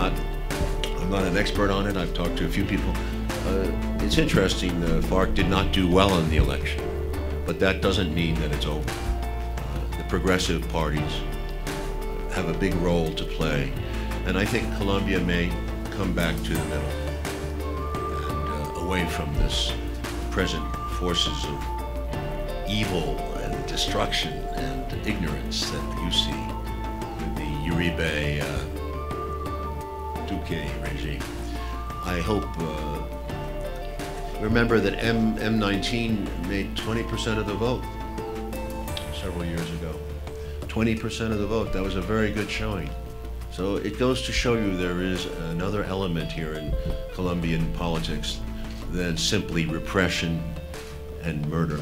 I'm not an expert on it. I've talked to a few people. Uh, it's interesting. Uh, FARC did not do well in the election, but that doesn't mean that it's over. Uh, the progressive parties have a big role to play, and I think Colombia may come back to the middle and uh, away from this present forces of evil and destruction and ignorance that you see with the Uribe uh, Duque regime. I hope. Uh, remember that M M19 made 20% of the vote several years ago. 20% of the vote. That was a very good showing. So it goes to show you there is another element here in Colombian politics than simply repression and murder.